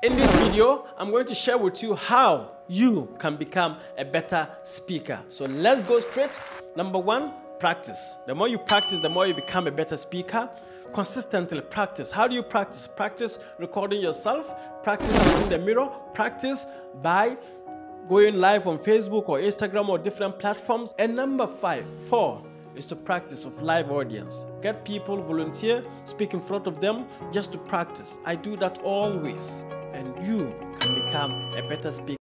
In this video, I'm going to share with you how you can become a better speaker. So let's go straight. Number one, practice. The more you practice, the more you become a better speaker. Consistently practice. How do you practice? Practice recording yourself, practice in the mirror, practice by going live on Facebook or Instagram or different platforms. And number five, four, is to practice with live audience. Get people, volunteer, speak in front of them just to practice. I do that always. And you can become a better speaker.